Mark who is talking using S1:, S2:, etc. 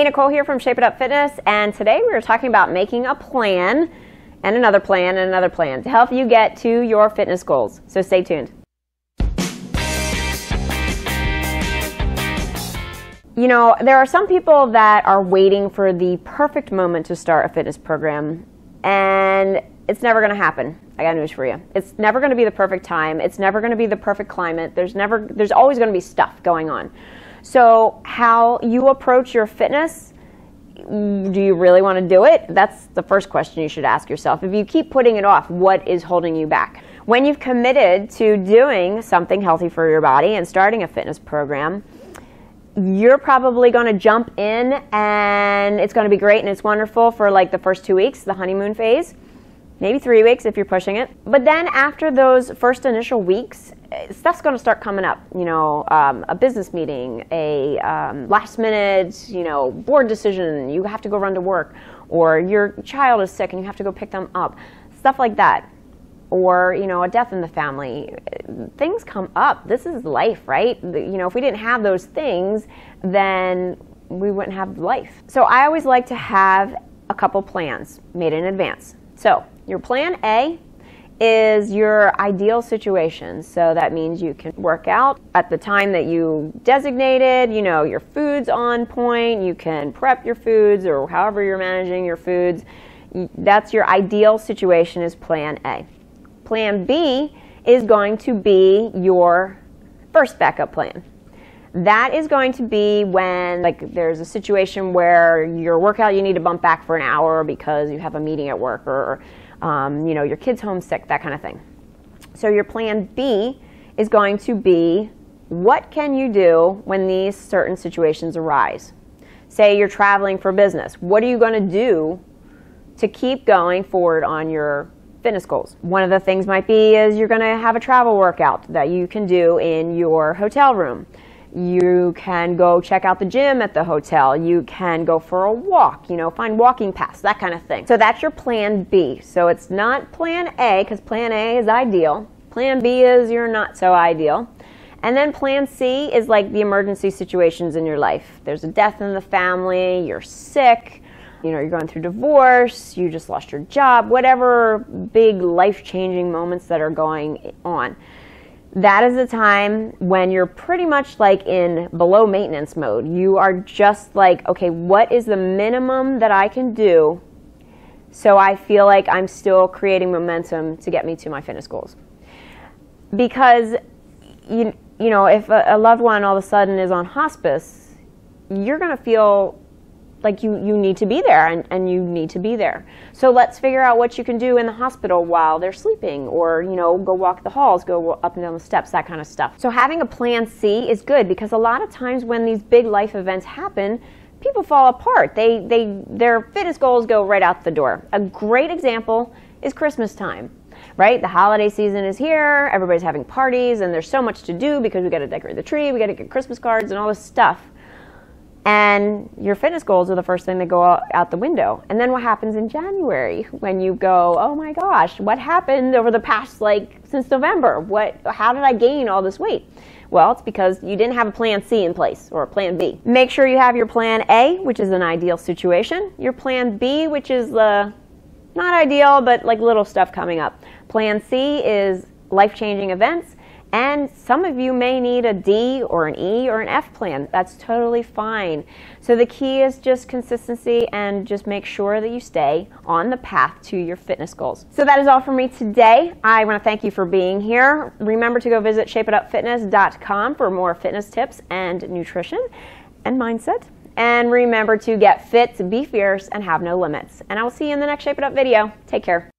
S1: Hey, Nicole here from Shape It Up Fitness, and today we are talking about making a plan and another plan and another plan to help you get to your fitness goals. So stay tuned. You know, there are some people that are waiting for the perfect moment to start a fitness program, and it's never going to happen. I got news for you. It's never going to be the perfect time. It's never going to be the perfect climate. There's never there's always going to be stuff going on. So, how you approach your fitness, mm, do you really want to do it? That's the first question you should ask yourself. If you keep putting it off, what is holding you back? When you've committed to doing something healthy for your body and starting a fitness program, you're probably going to jump in and it's going to be great and it's wonderful for like the first two weeks, the honeymoon phase maybe three weeks if you're pushing it. But then after those first initial weeks, stuff's going to start coming up. You know, um, a business meeting, a um, last minute, you know, board decision, you have to go run to work, or your child is sick and you have to go pick them up, stuff like that. Or, you know, a death in the family. Things come up. This is life, right? You know, if we didn't have those things, then we wouldn't have life. So I always like to have a couple plans made in advance. So your plan A is your ideal situation. So that means you can work out at the time that you designated, you know, your food's on point, you can prep your foods or however you're managing your foods. That's your ideal situation is plan A. Plan B is going to be your first backup plan. That is going to be when like there's a situation where your workout you need to bump back for an hour because you have a meeting at work or um, you know, your kid's homesick, that kind of thing. So your plan B is going to be what can you do when these certain situations arise? Say you're traveling for business. What are you going to do to keep going forward on your fitness goals? One of the things might be is you're going to have a travel workout that you can do in your hotel room. You can go check out the gym at the hotel. You can go for a walk, you know, find walking paths, that kind of thing. So that's your plan B. So it's not plan A, because plan A is ideal. Plan B is you're not so ideal. And then plan C is like the emergency situations in your life. There's a death in the family, you're sick, you know, you're going through divorce, you just lost your job, whatever big life changing moments that are going on that is a time when you're pretty much like in below maintenance mode. You are just like, okay, what is the minimum that I can do so I feel like I'm still creating momentum to get me to my fitness goals? Because you you know, if a, a loved one all of a sudden is on hospice, you're going to feel like you, you need to be there and, and you need to be there. So let's figure out what you can do in the hospital while they're sleeping or, you know, go walk the halls, go up and down the steps, that kind of stuff. So having a plan C is good because a lot of times when these big life events happen, people fall apart. They, they, their fitness goals go right out the door. A great example is Christmas time right? The holiday season is here, everybody's having parties, and there's so much to do because we got to decorate the tree, we got to get Christmas cards and all this stuff and your fitness goals are the first thing that go out the window. And then what happens in January when you go, "Oh my gosh, what happened over the past like since November? What how did I gain all this weight?" Well, it's because you didn't have a plan C in place or a plan B. Make sure you have your plan A, which is an ideal situation, your plan B, which is uh, not ideal but like little stuff coming up. Plan C is life-changing events and some of you may need a D or an E or an F plan. That's totally fine. So the key is just consistency and just make sure that you stay on the path to your fitness goals. So that is all for me today. I want to thank you for being here. Remember to go visit shapeitupfitness.com for more fitness tips and nutrition and mindset. And remember to get fit, be fierce, and have no limits. And I will see you in the next Shape It Up video. Take care.